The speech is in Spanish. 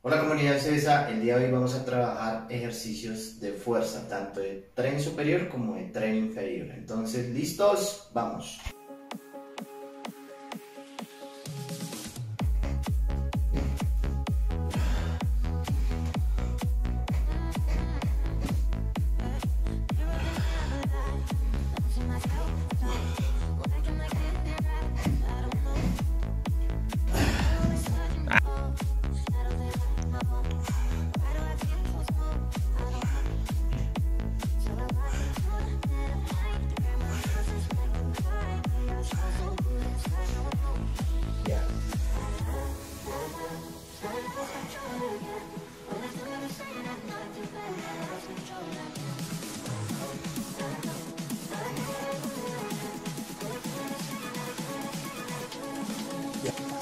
Hola comunidad CESA, el día de hoy vamos a trabajar ejercicios de fuerza, tanto de tren superior como de tren inferior. Entonces, ¿listos? Vamos. Yeah.